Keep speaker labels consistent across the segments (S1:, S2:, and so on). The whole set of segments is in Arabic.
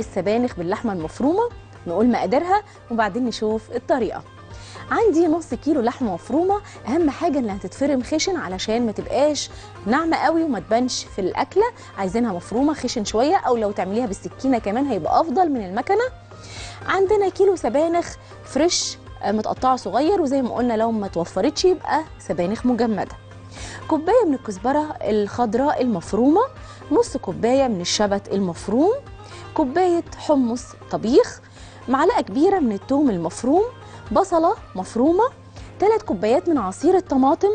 S1: السبانخ باللحمة المفرومة نقول مقاديرها وبعدين نشوف الطريقة. عندي نص كيلو لحمة مفرومة أهم حاجة إنها تتفرم خشن علشان ما تبقاش ناعمة قوي وما تبانش في الأكلة. عايزينها مفرومة خشن شوية أو لو تعمليها بالسكينة كمان هيبقى أفضل من المكنة. عندنا كيلو سبانخ فريش آه، متقطعة صغير وزي ما قلنا لو ما توفرتش يبقى سبانخ مجمدة. كوباية من الكزبرة الخضراء المفرومة نص كوباية من الشبت المفروم كوباية حمص طبيخ معلقة كبيرة من الثوم المفروم بصلة مفرومة 3 كوبايات من عصير الطماطم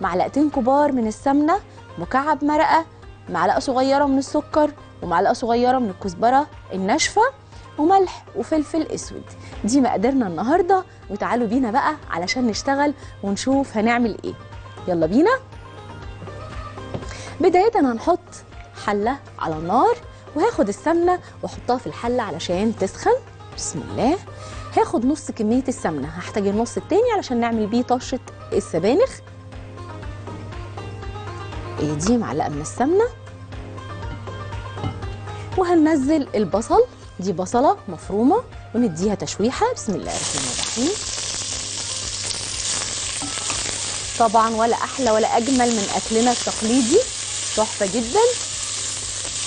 S1: معلقتين كبار من السمنة مكعب مرقة معلقة صغيرة من السكر ومعلقة صغيرة من الكزبرة الناشفة وملح وفلفل أسود. دي مقاديرنا النهارده وتعالوا بينا بقى علشان نشتغل ونشوف هنعمل إيه. يلا بينا. بداية هنحط حلة على النار. وهاخد السمنة وأحطها في الحلة علشان تسخن. بسم الله. هاخد نص كمية السمنة. هحتاج النص التاني علشان نعمل بيه طشة السبانخ. إيه دي معلقة من السمنة. وهننزل البصل. دي بصلة مفرومة ونديها تشويحة. بسم الله الرحمن الرحيم. طبعا ولا أحلى ولا أجمل من أكلنا التقليدي. تحفة جدا.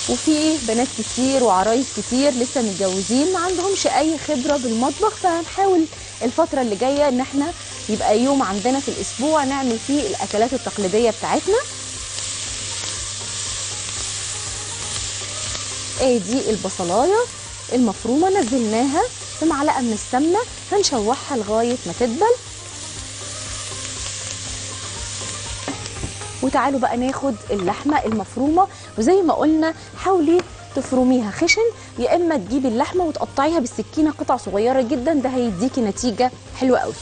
S1: وفي بنات كتير وعرايس كتير لسه متجوزين ما عندهمش أي خبرة بالمطبخ فهنحاول الفترة اللي جاية إن إحنا يبقى يوم عندنا في الأسبوع نعمل فيه الأكلات التقليدية بتاعتنا. إيه دي البصلاية المفرومة نزلناها في معلقة من السمنة هنشوحها لغاية ما تدبل. وتعالوا بقى ناخد اللحمة المفرومة. وزي ما قلنا حاولي تفرميها خشن يا إما تجيبي اللحمة وتقطعيها بالسكينة قطع صغيرة جدا. ده هيديكي نتيجة حلوة قوي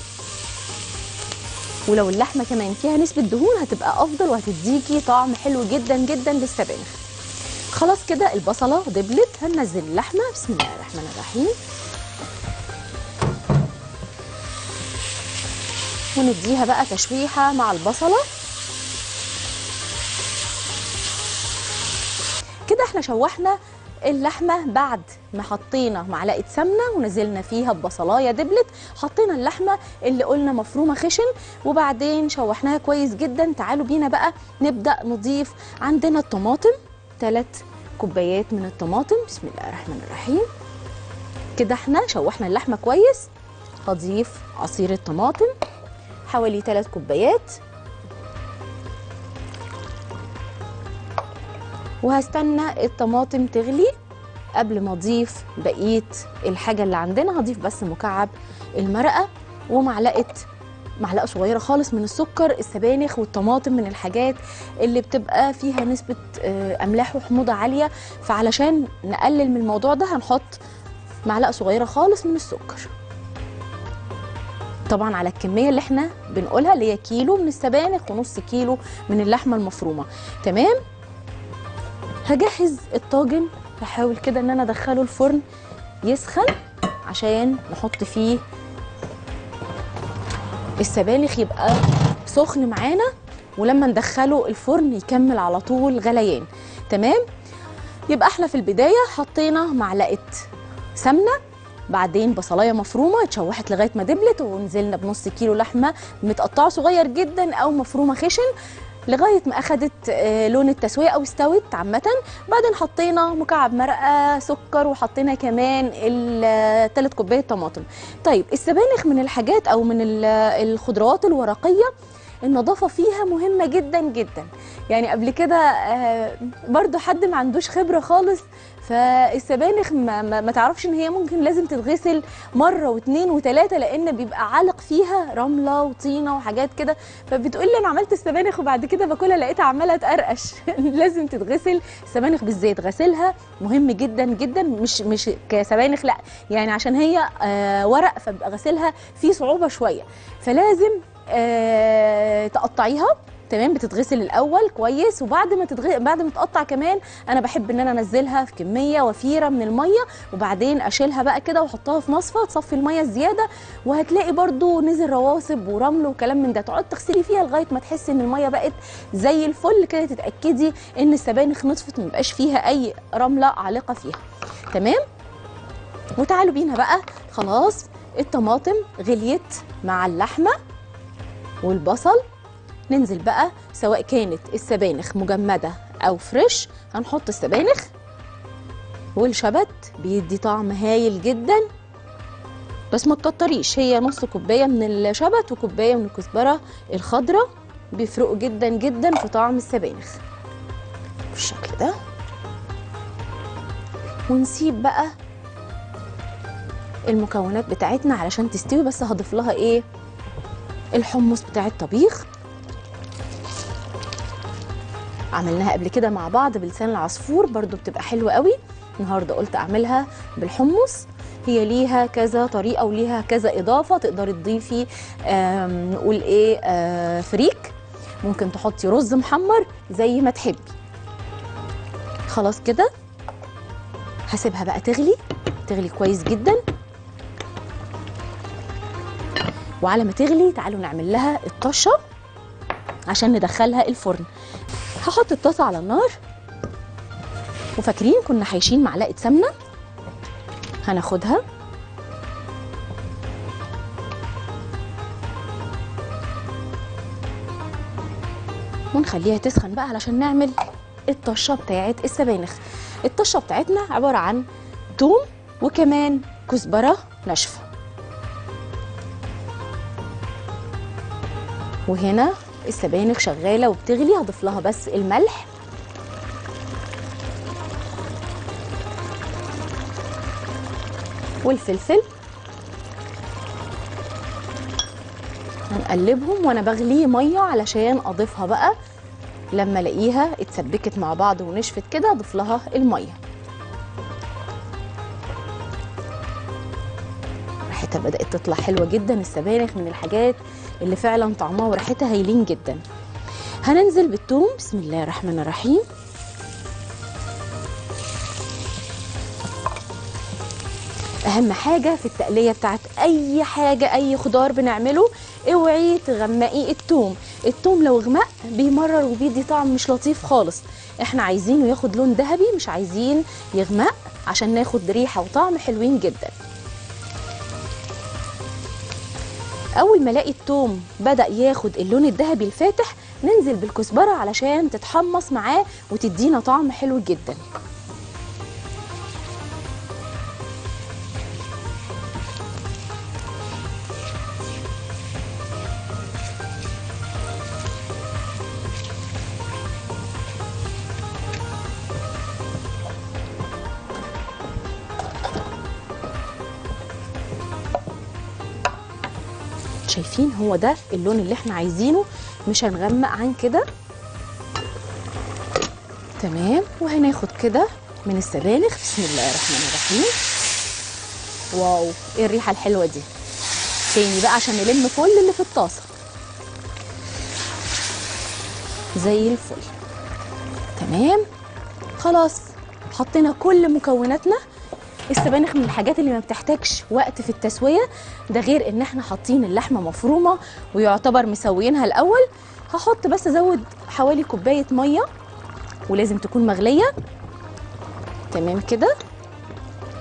S1: ولو اللحمة كمان فيها نسبة دهون هتبقى أفضل وهتديكي طعم حلو جدا جدا للسبانخ خلاص كده البصلة دبلت. هننزل اللحمة. بسم الله الرحمن الرحيم. ونديها بقى تشويحة مع البصلة. إحنا شوحنا اللحمة بعد ما حطينا معلقة سمنة ونزلنا فيها ببصلاية دبلت حطينا اللحمة اللي قلنا مفرومة خشن وبعدين شوحناها كويس جدا. تعالوا بينا بقى نبدأ نضيف عندنا الطماطم ثلاث كوبايات من الطماطم. بسم الله الرحمن الرحيم. كده إحنا شوحنا اللحمة كويس. هضيف عصير الطماطم حوالي 3 كوبايات. وهستنى الطماطم تغلي قبل ما اضيف بقية الحاجة اللي عندنا. هضيف بس مكعب المرقة ومعلقة معلقة صغيرة خالص من السكر السبانخ والطماطم من الحاجات اللي بتبقى فيها نسبة آه، أملاح وحموضة عالية. فعلشان نقلل من الموضوع ده هنحط معلقة صغيرة خالص من السكر. طبعا على الكمية اللي إحنا بنقولها اللي هي كيلو من السبانخ ونص كيلو من اللحمة المفرومة. تمام؟ هجهز الطاجن هحاول كده إن أنا أدخله الفرن يسخن عشان نحط فيه السبانخ يبقى سخن معانا ولما ندخله الفرن يكمل على طول غليان. تمام؟ يبقى إحنا في البداية حطينا معلقة سمنة بعدين بصلاية مفرومة اتشوحت لغاية ما دبلت ونزلنا بنص كيلو لحمة متقطعة صغير جدا أو مفرومة خشن. لغاية ما أخدت آه، لون التسوية أو استوت عامة. بعدين حطينا مكعب مرقة سكر وحطينا كمان الثلاث كوبايات طماطم. طيب السبانخ من الحاجات أو من ال- الخضروات الورقية النظافة فيها مهمة جدا جدا. يعني قبل كده آه، برضو حد ما عندوش خبرة خالص فالسبانخ ما, ما, ما تعرفش إن هي ممكن لازم تتغسل مرة واثنين وثلاثه لأن بيبقى عالق فيها رملة وطينة وحاجات كده. فبتقول لي أنا عملت السبانخ وبعد كده باكلها لقيتها عمالة تقرقش. لازم تتغسل. السبانخ بالذات غسلها. مهم جدا جدا. مش مش كسبانخ لأ. يعني عشان هي آه ورق فبيبقى غسلها فيه صعوبة شوية. فلازم آه تقطعيها. تمام بتتغسل الأول كويس وبعد ما تتغ... بعد ما تقطع كمان أنا بحب إن أنا أنزلها في كمية وفيرة من المية وبعدين أشيلها بقى كده وأحطها في مصفى تصفي المية الزيادة وهتلاقي برضو نزل رواسب ورمل وكلام من ده. تقعد تغسلي فيها لغاية ما تحسي إن المية بقت زي الفل كده تتأكدي إن السبانخ نطفت ما يبقاش فيها أي رملة عالقة فيها. تمام؟ وتعالوا بينا بقى. خلاص الطماطم غليت مع اللحمة والبصل ننزل بقى سواء كانت السبانخ مجمدة أو فريش هنحط السبانخ. والشبت بيدي طعم هايل جدا. بس ما تكتريش هي نص كوباية من الشبت وكوباية من الكزبرة الخضراء بيفرقوا جدا جدا في طعم السبانخ. بالشكل ده. ونسيب بقى المكونات بتاعتنا علشان تستوي بس هضيف لها إيه؟ الحمص بتاع الطبيخ. عملناها قبل كده مع بعض بلسان العصفور برضو بتبقى حلوة قوي. النهاردة قلت أعملها بالحمص. هي ليها كذا طريقة وليها كذا إضافة تقدري تضيفي نقول إيه آه، فريك. ممكن تحطي رز محمر زي ما تحبي. خلاص كده؟ هسيبها بقى تغلي. تغلي كويس جدا. وعلى ما تغلي تعالوا نعمل لها الطشة عشان ندخلها الفرن. هحط الطاسة على النار. وفاكرين كنا حايشين معلقة سمنة؟ هناخدها. ونخليها تسخن بقى علشان نعمل الطشة بتاعت السبانخ. الطشة بتاعتنا عبارة عن توم وكمان كزبرة ناشفة. وهنا السبانخ شغالة وبتغلي هضيف لها بس الملح. والفلفل. هنقلبهم وأنا بغلي مية علشان أضيفها بقى. لما ألاقيها اتسبكت مع بعض ونشفت كده أضيف لها المية. ريحتها بدأت تطلع حلوة جدا السبانخ من الحاجات اللي فعلا طعمها وريحتها هايلين جدا. هننزل بالثوم بسم الله الرحمن الرحيم. أهم حاجة في التقلية بتاعت أي حاجة أي خضار بنعمله اوعي تغمقي التوم. التوم لو غمق بيمرر وبيدي طعم مش لطيف خالص. إحنا عايزينه ياخد لون ذهبي مش عايزين يغمق عشان ناخد ريحة وطعم حلوين جدا. أول ما الاقي التوم بدأ ياخد اللون الذهبي الفاتح ننزل بالكزبرة علشان تتحمص معاه وتدينا طعم حلو جدا. شايفين هو ده اللون اللي إحنا عايزينه. مش هنغمق عن كده. تمام. وهناخد كده من السبانخ. بسم الله الرحمن الرحيم. واو إيه الريحة الحلوة دي. تاني بقى عشان نلم كل اللي في الطاسة. زي الفل. تمام. خلاص حطينا كل مكوناتنا. السبانخ من الحاجات اللي ما بتحتاجش وقت في التسوية ده غير إن إحنا حاطين اللحمة مفرومة ويعتبر مسويينها الأول. هحط بس ازود حوالي كوباية مية ولازم تكون مغلية. تمام كده؟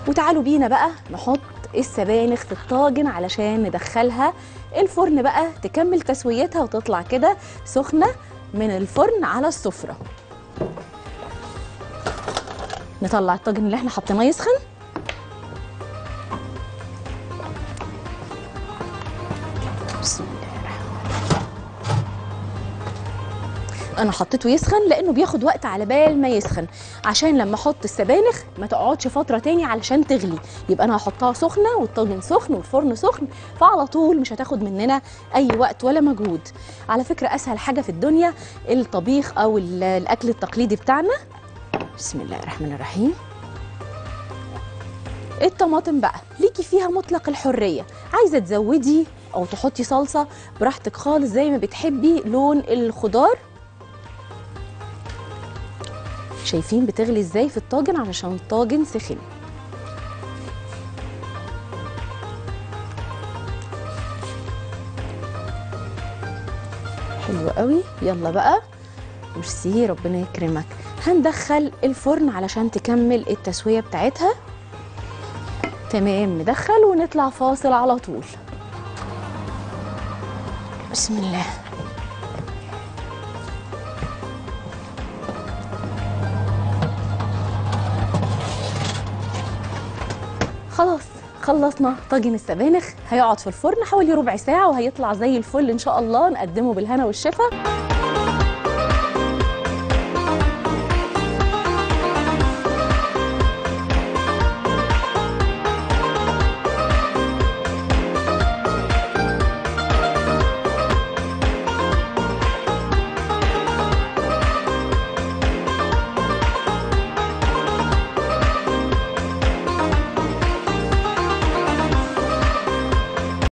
S1: وتعالوا بينا بقى نحط السبانخ في الطاجن علشان ندخلها. الفرن بقى تكمل تسويتها وتطلع كده سخنة من الفرن على السفرة. نطلع الطاجن اللي إحنا حطيناه يسخن. أنا حطيته يسخن لأنه بياخد وقت على بال ما يسخن. عشان لما أحط السبانخ ما تقعدش فترة تاني علشان تغلي. يبقى أنا هحطها سخنة والطاجن سخن والفرن سخن فعلى طول مش هتاخد مننا أي وقت ولا مجهود. على فكرة أسهل حاجة في الدنيا الطبيخ أو ال- الأكل التقليدي بتاعنا. بسم الله الرحمن الرحيم. الطماطم بقى ليكي فيها مطلق الحرية. عايزة تزودي أو تحطي صلصة براحتك خالص زي ما بتحبي لون الخضار؟ شايفين بتغلي إزاي في الطاجن علشان الطاجن سخن. حلو قوي. يلا بقى. ميرسي ربنا يكرمك. هندخل الفرن علشان تكمل التسوية بتاعتها. تمام ندخل ونطلع فاصل على طول. بسم الله. خلاص خلصنا طاجن السبانخ. هيقعد في الفرن حوالي ربع ساعة وهيطلع زي الفل إن شاء الله. نقدمه بالهنا والشفا.